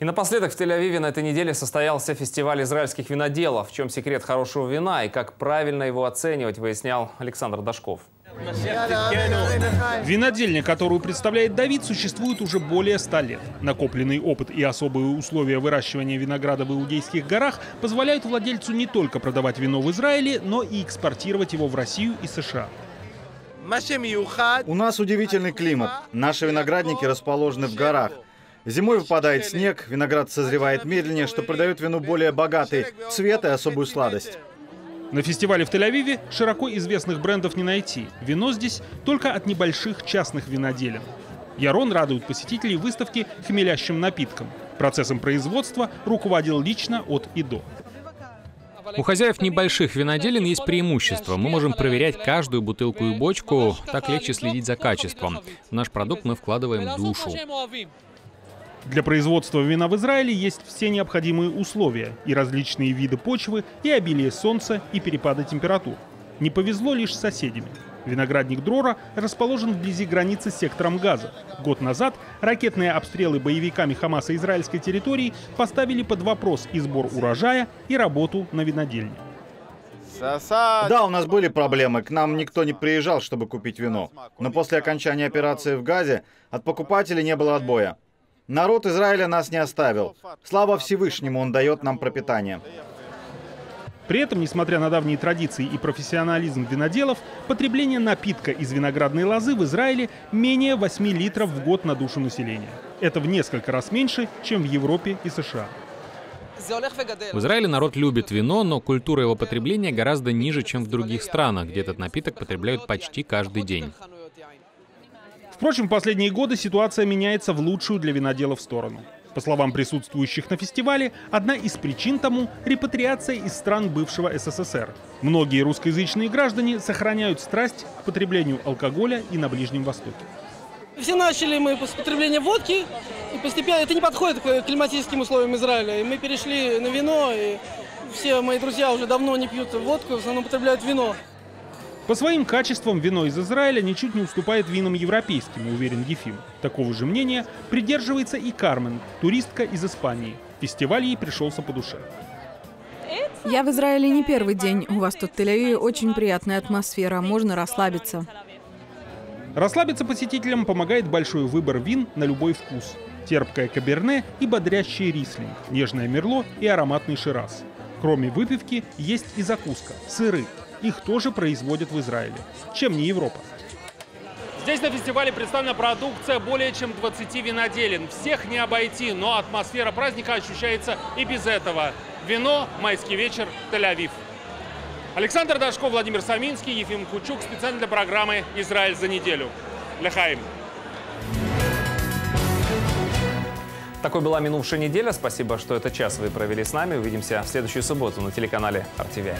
И напоследок в Тель-Авиве на этой неделе состоялся фестиваль израильских виноделов. В чем секрет хорошего вина и как правильно его оценивать, выяснял Александр Дашков. Винодельня, которую представляет Давид, существует уже более ста лет. Накопленный опыт и особые условия выращивания винограда в Иудейских горах позволяют владельцу не только продавать вино в Израиле, но и экспортировать его в Россию и США. У нас удивительный климат. Наши виноградники расположены в горах. Зимой выпадает снег, виноград созревает медленнее, что придает вину более богатый цвет и особую сладость. На фестивале в Тель-Авиве широко известных брендов не найти. Вино здесь только от небольших частных виноделин. Ярон радует посетителей выставки хмелящим напитком. Процессом производства руководил лично от и до. У хозяев небольших виноделин есть преимущество. Мы можем проверять каждую бутылку и бочку, так легче следить за качеством. В наш продукт мы вкладываем душу. Для производства вина в Израиле есть все необходимые условия и различные виды почвы, и обилие солнца, и перепады температур. Не повезло лишь с соседями. Виноградник Дрора расположен вблизи границы с сектором Газа. Год назад ракетные обстрелы боевиками Хамаса израильской территории поставили под вопрос и сбор урожая, и работу на винодельне. Да, у нас были проблемы. К нам никто не приезжал, чтобы купить вино. Но после окончания операции в Газе от покупателей не было отбоя. Народ Израиля нас не оставил. Слава Всевышнему, он дает нам пропитание. При этом, несмотря на давние традиции и профессионализм виноделов, потребление напитка из виноградной лозы в Израиле менее 8 литров в год на душу населения. Это в несколько раз меньше, чем в Европе и США. В Израиле народ любит вино, но культура его потребления гораздо ниже, чем в других странах, где этот напиток потребляют почти каждый день. Впрочем, в последние годы ситуация меняется в лучшую для виноделов сторону. По словам присутствующих на фестивале, одна из причин тому – репатриация из стран бывшего СССР. Многие русскоязычные граждане сохраняют страсть к потреблению алкоголя и на Ближнем Востоке. Все начали мы с потребления водки, и постепенно это не подходит к климатическим условиям Израиля. И мы перешли на вино, и все мои друзья уже давно не пьют водку, в основном потребляют вино. По своим качествам вино из Израиля ничуть не уступает винам европейским, уверен Ефим. Такого же мнения придерживается и Кармен, туристка из Испании. Фестиваль ей пришелся по душе. Я в Израиле не первый день. У вас тут в Тель-Авиве очень приятная атмосфера, можно расслабиться. Расслабиться посетителям помогает большой выбор вин на любой вкус. Терпкое каберне и бодрящий рислинг, нежное мерло и ароматный шираз. Кроме выпивки, есть и закуска – сыры, их тоже производят в Израиле. Чем не Европа? Здесь на фестивале представлена продукция более чем 20 виноделин. Всех не обойти, но атмосфера праздника ощущается и без этого. Вино, майский вечер, Тель-Авив. Александр Дашко, Владимир Саминский, Ефим Кучук. Специально для программы «Израиль за неделю». Лехаим. Такой была минувшая неделя. Спасибо, что этот час вы провели с нами. Увидимся в следующую субботу на телеканале RTVI.